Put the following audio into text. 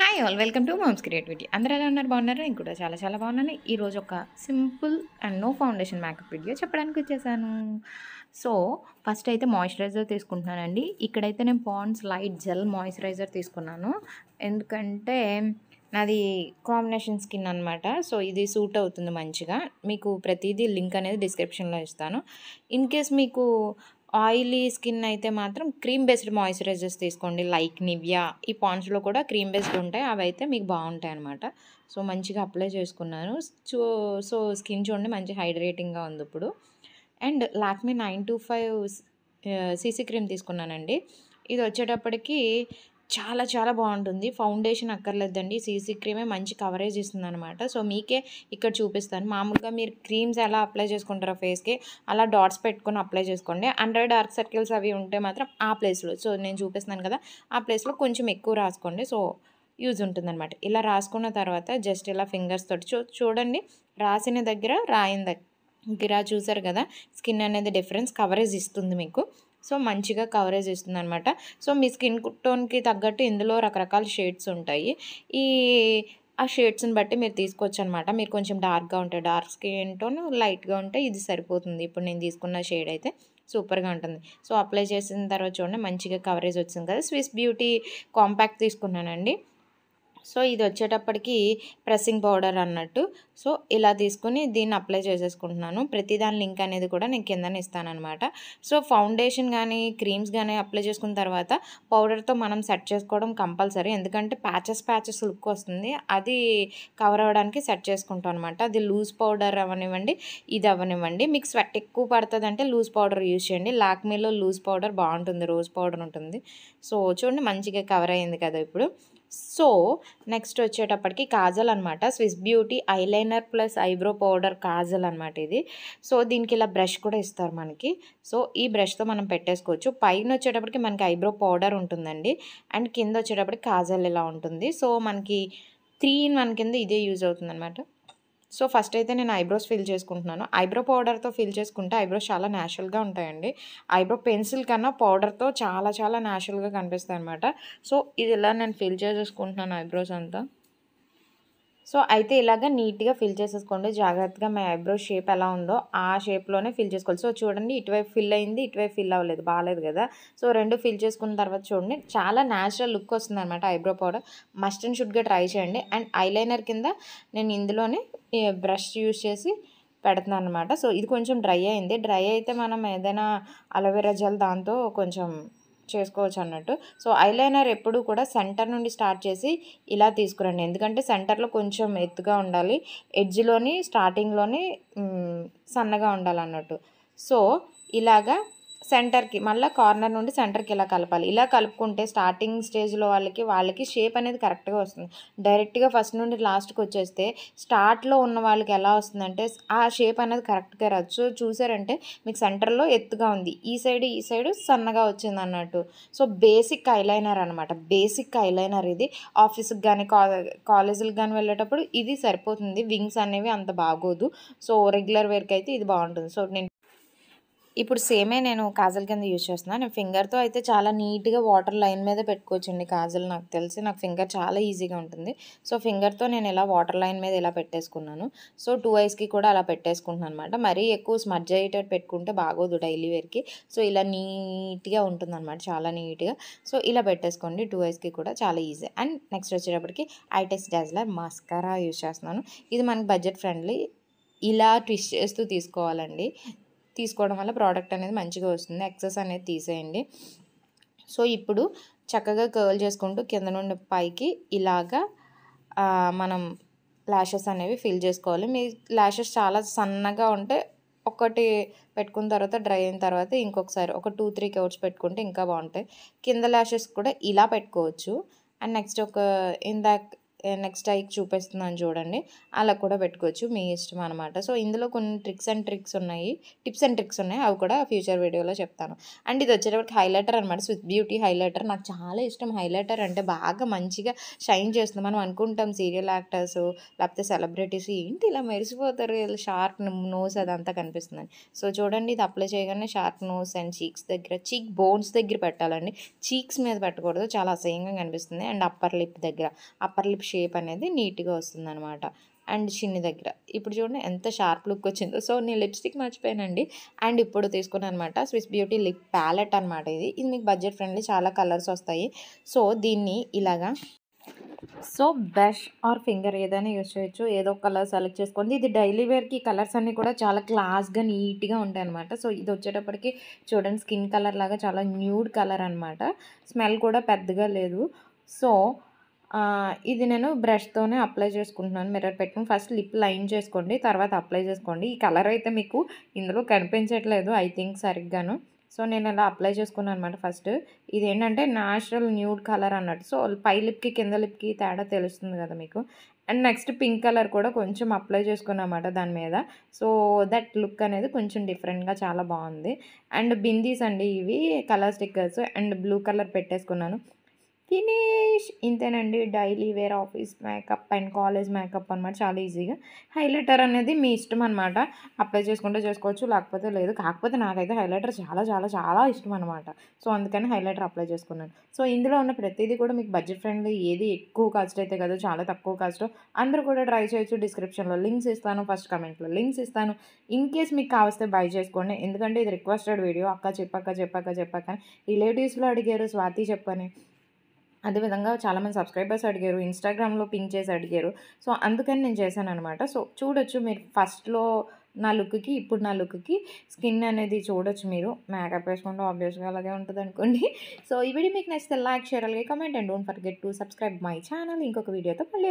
Hi all welcome to mom's creativity అందరూ ఎలా ఉన్నారు? బాగున్నారు? నేను కూడా చాలా చాలా బాగున్నాను. ఈరోజు ఒక simple and no foundation makeup video చెప్పడానికి వచ్చేసాను. సో ఫస్ట్ అయితే మాయిశ్చరైజర్ తీసుకుంటున్నానండి. ఇక్కడైతే నేను పాండ్స్ లైట్ జెల్ మాయిశ్చరైజర్ తీసుకున్నాను. ఎందుకంటే నాది కాంబినేషన్ స్కిన్ అనమాట సో ఇది సూట్ అవుతుంది మంచిగా. మీకు ప్రతిదీ లింక్ అనేది డిస్క్రిప్షన్లో ఇస్తాను. ఇన్ కేస్ మీకు ఆయిలీ స్కిన్ అయితే మాత్రం క్రీమ్ బేస్డ్ మాయిశ్చరైజర్స్ తీసుకోండి. లైక్ నివ్యా ఈ పాండ్స్లో కూడా క్రీమ్ బేస్డ్ ఉంటాయి. అవి అయితే మీకు బాగుంటాయి అనమాట సో మంచిగా అప్లై చేసుకున్నాను. సో సో స్కిన్ చూడండి మంచి హైడ్రేటింగ్గా ఉంది ఇప్పుడు. And Lakme nine two five CC cream తీసుకున్నానండి. ఇది వచ్చేటప్పటికి చాలా చాలా బాగుంటుంది. ఫౌండేషన్ అక్కర్లేదండి. సీసీ క్రీమే మంచి కవరేజ్ ఇస్తుంది అనమాట సో మీకే ఇక్కడ చూపిస్తాను. మామూలుగా మీరు క్రీమ్స్ ఎలా అప్లై చేసుకుంటారో ఫేస్కి అలా డాట్స్ పెట్టుకొని అప్లై చేసుకోండి. అండర్ డార్క్ సర్కిల్స్ అవి ఉంటే మాత్రం ఆ ప్లేస్లో. సో నేను చూపిస్తున్నాను కదా ఆ ప్లేస్లో కొంచెం ఎక్కువ రాసుకోండి. సో యూజ్ ఉంటుందన్నమాట. ఇలా రాసుకున్న తర్వాత జస్ట్ ఇలా ఫింగర్స్ తోటి చూ చూడండి. రాసిన దగ్గర రాయిన దగ్గర చూసారు కదా స్కిన్ అనేది డిఫరెన్స్ కవరేజ్ ఇస్తుంది మీకు. సో మంచిగా కవరేజ్ ఇస్తుంది అనమాట సో మీ స్కిన్ టోన్కి తగ్గట్టు ఇందులో రకరకాల షేడ్స్ ఉంటాయి. ఈ ఆ షేడ్స్ని బట్టి మీరు తీసుకోవచ్చు అనమాట మీరు కొంచెం డార్క్గా ఉంటే డార్క్ స్కిన్ టోన్ లైట్గా ఉంటే ఇది సరిపోతుంది. ఇప్పుడు నేను తీసుకున్న షేడ్ అయితే సూపర్గా ఉంటుంది. సో అప్లై చేసిన తర్వాత చూడండి మంచిగా కవరేజ్ వచ్చింది కదా. స్విస్ బ్యూటీ కాంపాక్ట్ తీసుకున్నానండి. సో ఇది వచ్చేటప్పటికి ప్రెస్సింగ్ పౌడర్ అన్నట్టు. సో ఇలా తీసుకుని దీన్ని అప్లై చేసేసుకుంటున్నాను. ప్రతి దాని లింక్ అనేది కూడా నేను కిందనే ఇస్తానమాట సో ఫౌండేషన్ కానీ క్రీమ్స్ కానీ అప్లై చేసుకున్న తర్వాత పౌడర్తో మనం సెట్ చేసుకోవడం కంపల్సరీ. ఎందుకంటే ప్యాచెస్ ప్యాచెస్ లుక్ వస్తుంది. అది కవర్ అవ్వడానికి సెట్ చేసుకుంటాం అనమాట అది లూజ్ పౌడర్ అవనివ్వండి ఇది అవనివ్వండి. మీకు స్వెట్ ఎక్కువ పడుతుంది అంటే లూజ్ పౌడర్ యూజ్ చేయండి. లాక్మీలో లూజ్ పౌడర్ బాగుంటుంది. రోజ్ పౌడర్ ఉంటుంది. సో చూడండి మంచిగా కవర్ అయ్యింది కదా ఇప్పుడు. సో నెక్స్ట్ వచ్చేటప్పటికి కాజల్ అనమాట Swiss beauty eyeliner plus eyebrow powder kajal అనమాట ఇది. సో దీనికి ఇలా బ్రష్ కూడా ఇస్తారు మనకి. సో ఈ బ్రష్తో మనం పెట్టేసుకోవచ్చు. పైన వచ్చేటప్పటికి మనకి ఐబ్రో పౌడర్ ఉంటుందండి. అండ్ కింద వచ్చేటప్పటికి కాజల్ ఇలా ఉంటుంది. సో మనకి త్రీ ఇన్ వన్ కింద ఇదే యూజ్ అవుతుంది అనమాట సో ఫస్ట్ అయితే నేను ఐబ్రోస్ ఫిల్ చేసుకుంటున్నాను. ఐబ్రో పౌడర్తో ఫిల్ చేసుకుంటే ఐబ్రోస్ చాలా న్యాచురల్గా ఉంటాయండి. ఐబ్రో పెన్సిల్ కన్నా పౌడర్తో చాలా చాలా న్యాచురల్గా కనిపిస్తాయి అనమాట సో ఇది ఇలా నేను ఫిల్ చేసేసుకుంటున్నాను ఐబ్రోస్ అంతా? సో అయితే ఇలాగ నీట్గా ఫిల్ చేసేసుకోండి. జాగ్రత్తగా మీ ఐబ్రో షేప్ ఎలా ఉందో ఆ షేప్లోనే ఫిల్ చేసుకోవాలి. సో చూడండి ఇటువైపు ఫిల్ అయింది ఇటువైపు ఫిల్ అవ్వలేదు బాగాలేదు కదా. సో రెండు ఫిల్ చేసుకున్న తర్వాత చూడండి చాలా న్యాచురల్ లుక్ వస్తుంది అనమాట ఐబ్రో పౌడర్. మస్ట్ అండ్ షుడ్గా ట్రై చేయండి. అండ్ ఐలైనర్ కింద నేను ఇందులోనే బ్రష్ యూస్ చేసి పెడుతున్నాను అనమాట సో ఇది కొంచెం డ్రై అయింది. డ్రై అయితే మనం ఏదైనా అలోవెరా జెల్ దాంతో కొంచెం చేసుకోవచ్చు అన్నట్టు సో ఐలైనర్ ఎప్పుడు కూడా సెంటర్ నుండి స్టార్ట్ చేసి ఇలా తీసుకురండి. ఎందుకంటే సెంటర్లో కొంచెం ఎత్తుగా ఉండాలి. ఎడ్జ్లోని స్టార్టింగ్లోని సన్నగా ఉండాలి అన్నట్టు సో ఇలాగా సెంటర్కి మళ్ళీ కార్నర్ నుండి సెంటర్కి ఇలా కలపాలి. ఇలా కలుపుకుంటే స్టార్టింగ్ స్టేజ్లో వాళ్ళకి వాళ్ళకి షేప్ అనేది కరెక్ట్గా వస్తుంది. డైరెక్ట్గా ఫస్ట్ నుండి లాస్ట్కి వచ్చేస్తే స్టార్ట్లో ఉన్న వాళ్ళకి ఎలా వస్తుందంటే ఆ షేప్ అనేది కరెక్ట్గా రాదు. సో చూసారంటే మీకు సెంటర్లో ఎత్తుగా ఉంది. ఈ సైడ్ ఈ సైడ్ సన్నగా వచ్చింది అన్నట్టు. సో బేసిక్ ఐలైనర్ అనమాట బేసిక్ ఐలైనర్ ఇది. ఆఫీస్కి కానీ కాలేజీలకు కానీ వెళ్ళేటప్పుడు ఇది సరిపోతుంది. వింగ్స్ అనేవి అంత బాగోదు. సో రెగ్యులర్ వేర్కి అయితే ఇది బాగుంటుంది. సో నేను ఇప్పుడు సేమే నేను కాజల్ కింద యూజ్ చేస్తున్నాను నేను ఫింగర్తో అయితే చాలా నీట్గా వాటర్ లైన్ మీద పెట్టుకోవచ్చండి కాజల్ నాకు తెలిసి. నాకు ఫింగర్ చాలా ఈజీగా ఉంటుంది. సో ఫింగర్తో నేను ఇలా వాటర్ లైన్ మీద ఇలా పెట్టేసుకున్నాను. సో టూ ఐస్కి కూడా అలా పెట్టేసుకుంటున్నాను అనమాట మరీ ఎక్కువ స్మర్జ్ అయ్యేటట్టు పెట్టుకుంటే బాగోదు డైలీ వేర్కి. సో ఇలా నీట్గా ఉంటుంది అనమాట చాలా నీట్గా. సో ఇలా పెట్టేసుకోండి. టూ ఐస్కి కూడా చాలా ఈజీ. అండ్ నెక్స్ట్ వచ్చేటప్పటికి ఐటెక్స్ డాజ్లర్ మస్కరా యూజ్ చేస్తున్నాను. ఇది మనకి బడ్జెట్ ఫ్రెండ్లీ. ఇలా ట్విస్ట్ చేస్తూ తీసుకోవాలండి. తీసుకోవడం వల్ల ప్రోడక్ట్ అనేది మంచిగా వస్తుంది. ఎక్సెస్ అనేది తీసేయండి. సో ఇప్పుడు చక్కగా కర్ల్ చేసుకుంటూ కింద నుండి పైకి ఇలాగా మనం ల్యాషెస్ అనేవి ఫిల్ చేసుకోవాలి. మీ ల్యాషెస్ చాలా సన్నగా ఉంటే ఒకటి పెట్టుకున్న తర్వాత డ్రై అయిన తర్వాత ఇంకొకసారి ఒక టూ త్రీ కవర్స్ పెట్టుకుంటే ఇంకా బాగుంటాయి. కింద ల్యాషెస్ కూడా ఇలా పెట్టుకోవచ్చు. అండ్ నెక్స్ట్ ఒక ఇందాక నెక్స్ట్ ఐకి చూపిస్తున్నాను చూడండి. అలా కూడా పెట్టుకోవచ్చు మీ ఇష్టం అనమాట సో ఇందులో కొన్ని ట్రిక్స్ అండ్ ట్రిక్స్ ఉన్నాయి. టిప్స్ అండ్ ట్రిక్స్ ఉన్నాయి. అవి కూడా ఫ్యూచర్ వీడియోలో చెప్తాను. అండ్ ఇది వచ్చేటప్పటికి హైలైటర్ అనమాట స్విత్ బ్యూటీ హైలైటర్ నాకు చాలా ఇష్టం హైలైటర్ అంటే బాగా మంచిగా షైన్ చేస్తుంది. మనం అనుకుంటాం సీరియల్ యాక్టర్స్ లేకపోతే సెలబ్రిటీస్ ఏంటి ఇలా మెరిసిపోతారు? షార్ప్ నోస్ అదంతా కనిపిస్తుందని సో చూడండి ఇది అప్లై చేయగానే షార్ప్ నోస్ అండ్ చీక్స్ దగ్గర చీక్ బోన్స్ దగ్గర పెట్టాలండి. చీక్స్ మీద పెట్టకూడదు. చాలా అసహ్యంగా కనిపిస్తుంది. అండ్ అప్పర్ లిప్ దగ్గర. అప్పర్ లిప్ షేప్ అనేది నీట్గా వస్తుంది అనమాట అండ్ చిన్ని దగ్గర. ఇప్పుడు చూడండి ఎంత షార్ప్ లుక్ వచ్చిందో. సో నేను లిప్స్టిక్ మర్చిపోయానండి. అండ్ ఇప్పుడు తీసుకున్నాను అనమాట స్విస్ బ్యూటీ లిప్ ప్యాలెట్ అనమాట ఇది. ఇది మీకు బడ్జెట్ ఫ్రెండ్లీ చాలా కలర్స్ వస్తాయి. సో దీన్ని ఇలాగా సో బ్రష్ ఆర్ ఫింగర్ ఏదైనా యూస్ చేయొచ్చు. ఏదో కలర్ సెలెక్ట్ చేసుకోండి. ఇది డైలీ వేర్కి కలర్స్ అన్నీ కూడా చాలా క్లాస్గా నీట్గా ఉంటాయి అనమాట సో ఇది వచ్చేటప్పటికి చూడండి స్కిన్ కలర్ లాగా చాలా న్యూడ్ కలర్ అనమాట స్మెల్ కూడా పెద్దగా లేదు. సో ఇది నేను బ్రష్తోనే అప్లై చేసుకుంటున్నాను. మిర్రర్ పెట్టుకుని ఫస్ట్ లిప్ లైన్ చేసుకోండి తర్వాత అప్లై చేసుకోండి. ఈ కలర్ అయితే మీకు ఇందులో కనిపించట్లేదు ఐ థింక్ సరిగ్గాను. సో నేను ఇలా అప్లై చేసుకున్నాను అనమాట ఫస్ట్ ఇది ఏంటంటే న్యాచురల్ న్యూడ్ కలర్ అన్నట్టు. సో పై లిప్కి కింద లిప్కి తేడా తెలుస్తుంది కదా మీకు. అండ్ నెక్స్ట్ పింక్ కలర్ కూడా కొంచెం అప్లై చేసుకున్నమాట దాని మీద. సో దట్ లుక్ అనేది కొంచెం డిఫరెంట్గా చాలా బాగుంది. అండ్ బిందీస్ అండి ఇవి colour stickers and blue colour పెట్టేసుకున్నాను. ఫినిష్ ఇంతేనండి. Daily wear office makeup and college makeup అనమాట చాలా ఈజీగా. హైలైటర్ అనేది మీ ఇష్టం అనమాట అప్లై చేసుకుంటే చేసుకోవచ్చు లేకపోతే లేదు. కాకపోతే నాకైతే హైలైటర్ చాలా చాలా చాలా ఇష్టం అనమాట సో అందుకని హైలైటర్ అప్లై చేసుకున్నాను. సో ఇందులో ఉన్న ప్రతిదీ కూడా మీకు బడ్జెట్ ఫ్రెండ్లీ ఏది ఎక్కువ కాస్ట్ అయితే కదా చాలా తక్కువ కాస్ట్ అందరూ కూడా ట్రై చేయొచ్చు డిస్క్రిప్షన్లో. లింక్స్ ఇస్తాను ఫస్ట్ కమెంట్లో. లింక్స్ ఇస్తాను. ఇన్ కేస్ మీకు కావస్తే బై చేసుకోండి. ఎందుకంటే ఇది రిక్వెస్టెడ్ వీడియో. అక్క చెప్పక్క చెప్పక్క చెప్పక్క రిలేటివ్స్లో అడిగారు స్వాతి చెప్పని. అదేవిధంగా చాలామంది సబ్స్క్రైబర్స్ అడిగారు ఇన్స్టాగ్రామ్లో పింక్ చేసి అడిగారు. సో అందుకని నేను చేశాను అనమాట సో చూడొచ్చు మీరు ఫస్ట్లో నా లుక్కి ఇప్పుడు నా లుక్కి స్కిన్ అనేది చూడొచ్చు మీరు. మేకప్ వేసుకుంటే ఆబ్వియస్గా అలాగే ఉంటుంది అనుకోండి. సో ఈ వీడియో మీకు నచ్చితే లైక్ షేర్ అలాగే comment and don't forget to subscribe my channel ఇంకొక వీడియోతో మళ్ళీ